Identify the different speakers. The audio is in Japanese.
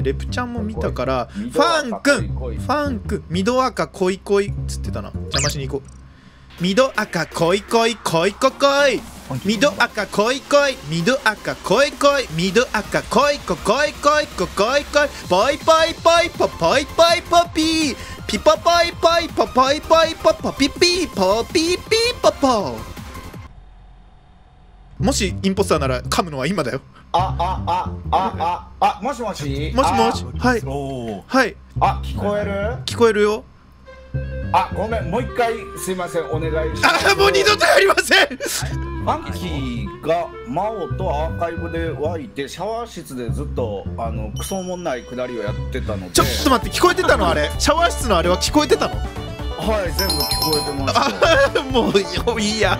Speaker 1: レプちゃんも見たからファンくんファンくんミド赤恋恋っつってたな。邪魔しに行こう。ミド赤恋恋恋恋恋ミド赤恋恋ミド赤恋恋ミド赤恋恋恋恋恋恋恋ポイポイポイポポイポイポピー。ピポポイポイポポイポイポポピピーポピーピーポポもしインポスターなら噛むのは今だよ。
Speaker 2: ああああああもしもし？
Speaker 1: もしもし？はい。はい。
Speaker 2: あ聞こえる？
Speaker 1: 聞こえるよ。
Speaker 2: あごめんもう一回すいませんお願いします。
Speaker 1: あもう二度とやりません。
Speaker 2: ファンキーが魔王とアーカイブで湧いてシャワー室でずっとあのクソもんないくだりをやってたので。
Speaker 1: ちょっと待って聞こえてたのあれ？シャワー室のあれは聞こえてたの？
Speaker 2: はい全部聞こえてました
Speaker 1: あ もういいや